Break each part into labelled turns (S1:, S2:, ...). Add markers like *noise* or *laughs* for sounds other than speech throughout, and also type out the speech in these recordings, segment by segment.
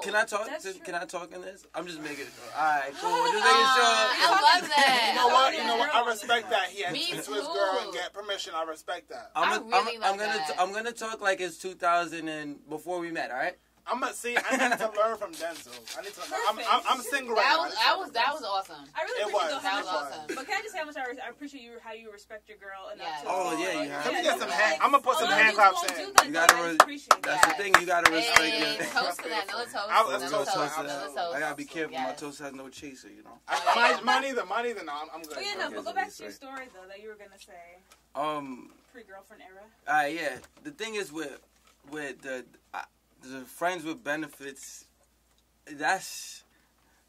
S1: cool.
S2: can I talk? To, can I talk in this? I'm just making it. All right, cool. Just making
S1: Uh,
S2: sure.
S1: I love that.
S3: You know what? You know what? I respect that. He had
S1: Me
S3: to his girl and get permission. I respect that.
S2: I'm,
S1: I
S2: a,
S1: really
S2: I'm,
S1: love
S2: I'm gonna
S1: that.
S2: t- I'm gonna talk like it's 2000 and before we met. All right.
S3: I'm gonna see. I need to learn from Denzil. I need to. I'm, I'm, I'm single right
S1: That
S3: now.
S1: was that was that was awesome.
S4: I really
S3: It
S4: appreciate
S3: was.
S4: the
S1: That was awesome.
S4: But can I just say how much I, res- I appreciate you how you respect your girl enough
S1: Yes.
S4: to
S2: Oh, yeah, you have
S3: Let me get some hand. I'm gonna put some
S4: lot of dudes
S3: handcuffs
S4: won't
S3: in.
S2: You gotta re- That's the thing. You gotta respect
S1: Hey,
S2: your.
S1: toast to that. Another toast.
S3: I was-
S1: Another
S3: toast
S1: toast.
S3: to
S2: Toast to
S1: Another
S2: that.
S1: toast.
S2: I gotta be careful. My toast has no chaser. You know.
S3: I, mine, mine either. Mine either. No, I'm, I'm good.
S4: Oh yeah, no,
S2: Okay,
S4: but go back to your story though that you were gonna say
S2: Um.
S4: pre girlfriend era.
S2: Uh, yeah. The thing is with with the uh, the friends with benefits, that's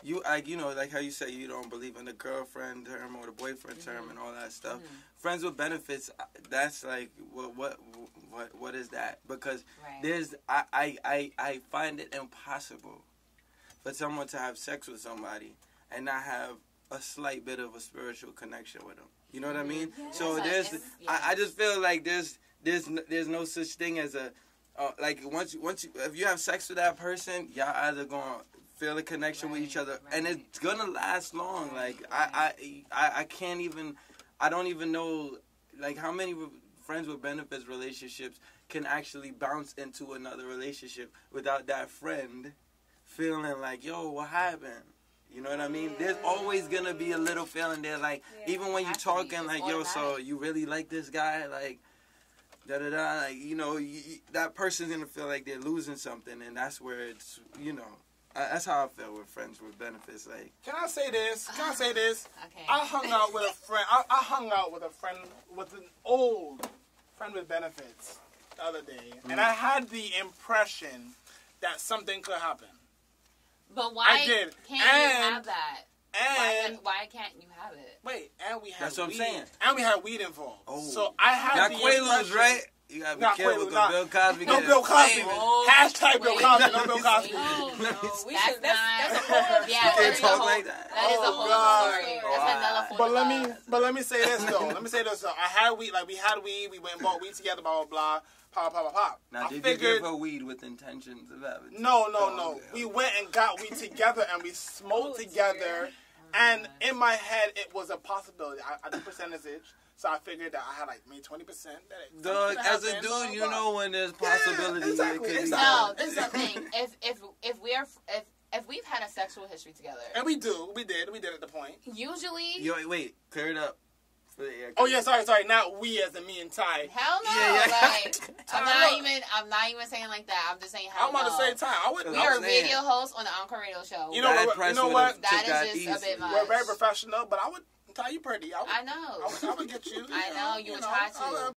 S2: you like you know like how you say you don't believe in the girlfriend term or the boyfriend term and all that stuff. Friends with benefits, uh, that's like what what what what is that? Because
S1: Right.
S2: there's I I I, I find it impossible for someone to have sex with somebody and not have a slight bit of a spiritual connection with them. You know what I mean? So there's I, I just feel like there's there's there's no such thing as a uh, like once you once you if you have sex with that person, y'all either gonna feel a connection with each other and it's gonna last long.
S1: Right,
S2: Like I, I I I can't even I don't even know like how many friends with benefits relationships can actually bounce into another relationship without that friend feeling like yo what happened. You know what I mean? There's always gonna be a little feeling there, like
S4: Yeah.
S2: even when you
S1: Has to be.
S2: talking, like yo, so you really like this guy, like da da da, like you know, you- that person's gonna feel like they're losing something, and that's where it's, you know, I, that's how I feel with friends with benefits. Like,
S3: Can I say this? Can I say *sighs* this?
S1: Okay.
S3: I hung out with a *laughs* friend. I, I hung out with a friend with an old friend with benefits the other day, and mm. I had the impression that something could happen.
S1: But why
S3: I did.
S1: can't you have that?
S3: And
S1: can- why can't you have it?
S3: wait, and we had
S2: That's what I'm
S3: weed,
S2: saying.
S3: and we had weed involved.
S2: Oh.
S3: So I had
S2: not
S3: the
S2: Quaaludes,
S3: impression-
S2: right? You gotta be
S3: Not
S2: careful
S3: Quaaludes,
S2: because
S3: not-
S2: Bill Cosby.
S3: No Bill Cosby.
S1: Oh,
S3: Hashtag Bill. Cosby. No Bill Cosby. *laughs*
S4: Oh no, we
S1: That's
S4: should. That's,
S1: not-
S4: that's a whole other *laughs*
S1: Yeah,
S4: story.
S2: Can't talk
S1: whole,
S2: like that.
S1: That is a
S3: Oh,
S1: whole
S3: God.
S1: story. That's another full
S3: But let me, but let me say this though. let me say this though. I had weed, like we had weed. We went and bought weed together. Blah blah blah. Pop pop pop pop.
S2: Now,
S3: I
S2: did you
S3: figured.
S2: give her weed with intentions of having?
S3: No, no,
S2: Oh,
S3: no.
S2: okay.
S3: We went and got weed together and we smoked
S4: Oh,
S3: together.
S4: dear.
S3: And oh, in my head, it was a possibility. I, I did percentage, so I figured that I had like maybe twenty percent.
S2: Dog, as a dude, you know when there's possibility
S3: exactly,
S2: it could be.
S1: No, this is the thing. If if if we're if if we've had a sexual history together,
S3: And we do, we did, we did at the point.
S1: usually
S2: Yo, wait, clear it up. For the air.
S3: Oh yeah, sorry, sorry. Not we as in me and Ty.
S1: hell no.
S2: Yeah, yeah.
S1: Like *laughs* I'm not even I'm not even saying like that. I'm just saying hell
S3: I'm about
S1: no.
S3: to say Ty. I would.
S1: We
S2: I'm
S1: are
S2: saying.
S1: radio hosts on the Encore Radio Show.
S3: You know
S2: Bad
S3: what-
S2: press
S3: you know what?
S1: That is
S2: that
S1: just a
S2: easy.
S1: bit much.
S3: We're very professional, but I would Ty, you pretty. I would,
S1: I know.
S3: I would, I would get you. *laughs* you
S1: I know, you would try to.